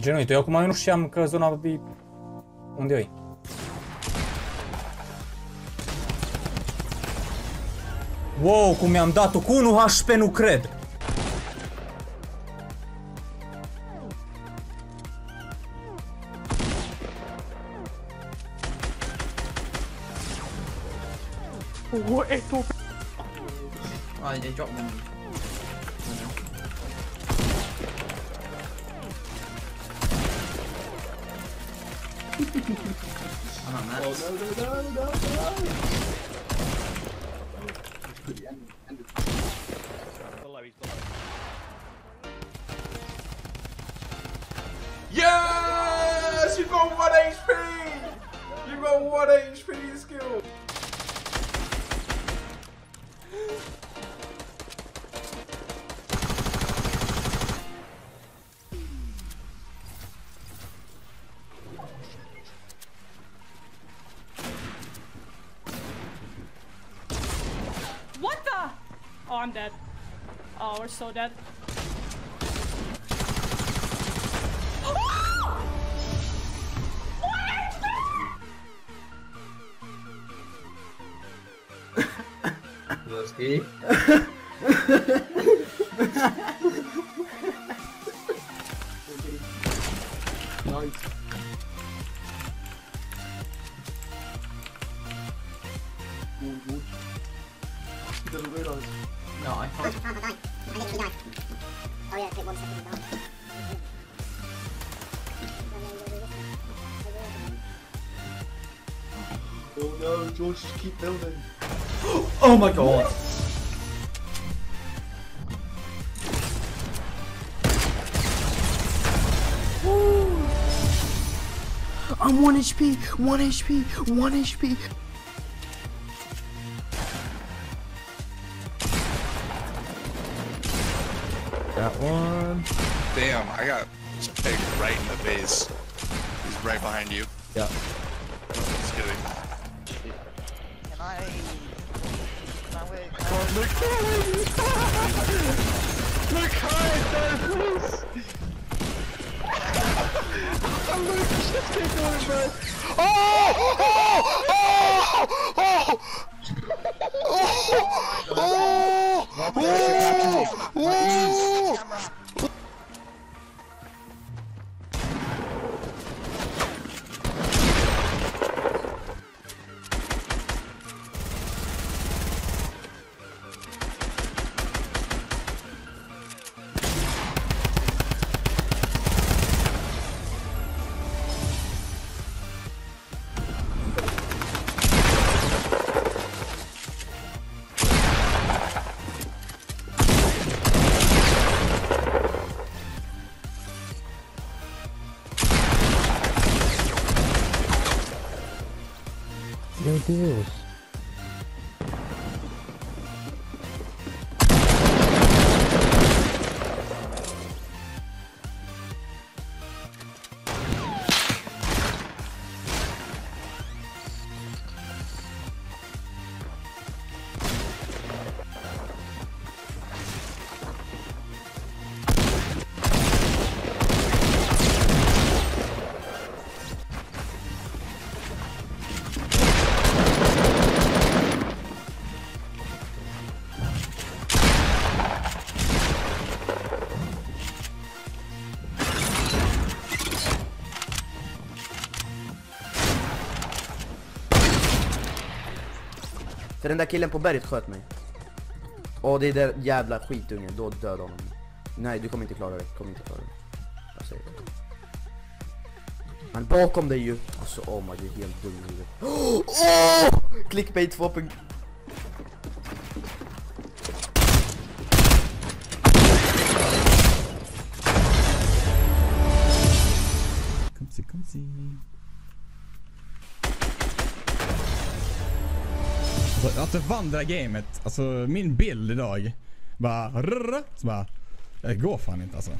Gen, uite, eu acum eu nu știam că zona e... Unde e? Wow, cum mi-am dat-o cu 1 HP, nu cred! Ủa, ê, thua Rồi, vậy chọn mình Ăn hẳn đấy Yes! You got 1 HP! You got 1 HP skill! Oh, I'm dead. Oh, we're so dead. Ski. No, I can't. I literally died. Oh yeah, take one second to die. Oh no, George, just keep building. Oh my god! I'm 1 HP, 1 HP, 1 HP. Got one. Damn, I got pegged right in the base. He's right behind you. Yeah. Just kidding. Can I? Can I wait? Meu Deus. För den där killen på berget sköt mig. Och det är där jävla skitungen, då dödade honom. Nej du kommer inte klara det, kommer inte klara det. Jag säger det. Han är bakom dig ju. Alltså oh my god, är helt dum i huvudet. Åh! Clickbait 2.0. Alltså, att det gamet, alltså min bild idag. Bara rrrr, så bara. Det går fan inte alltså.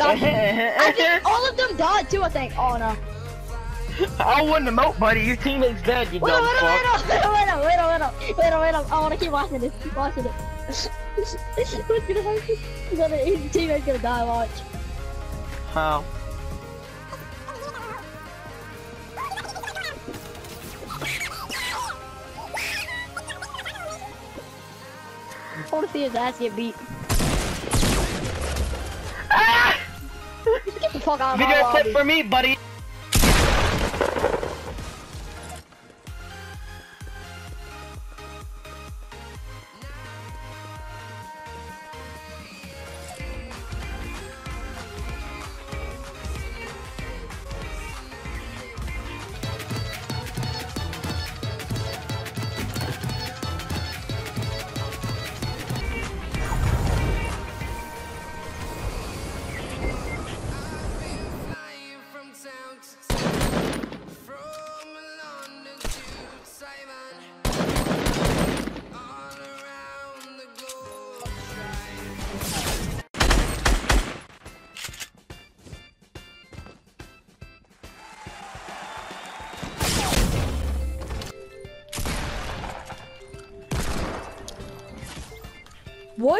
I think all of them died too, I think. Oh no. I wouldn't emote, buddy. Your teammate's dead, you Wait, dumb wait, fuck. wait, wait, wait, wait, wait, wait, wait, wait, wait, I wanna keep watching this, keep watching it. What's gonna happen? He's gonna, his teammate's gonna die, watch. How? I wanna see his ass get beat. Fuck out of Video clip for me, buddy.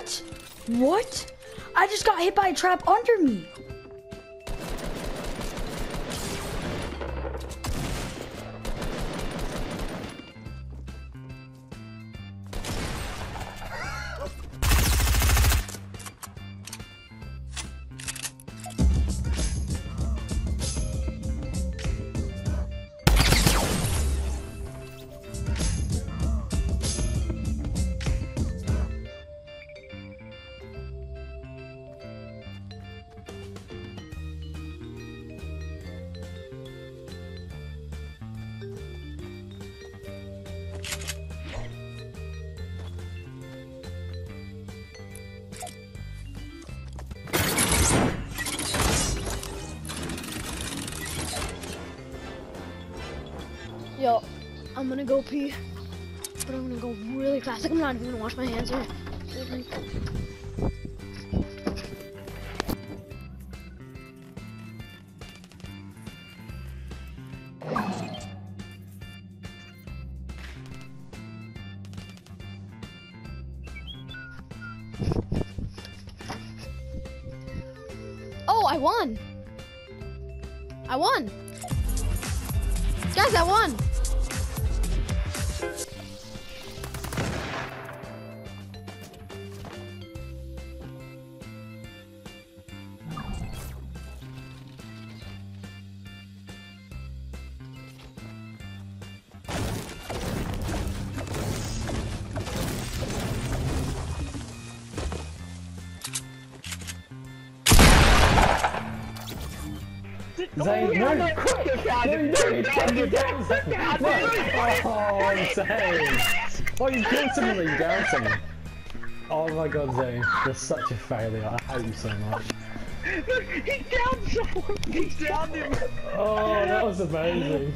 What? What? I just got hit by a trap under me. Yo, I'm gonna go pee, but I'm gonna go really fast. Like I'm not even gonna wash my hands anything. Oh, I won! I won! Guys, I won! Zane, no! No, no, calm down, No! Oh, Zane! Oh, you killed someone and you downed someone. Oh my god, Zane, you're such a failure. I hate you so much. Look, he downed someone. He downed him. Oh, that was amazing.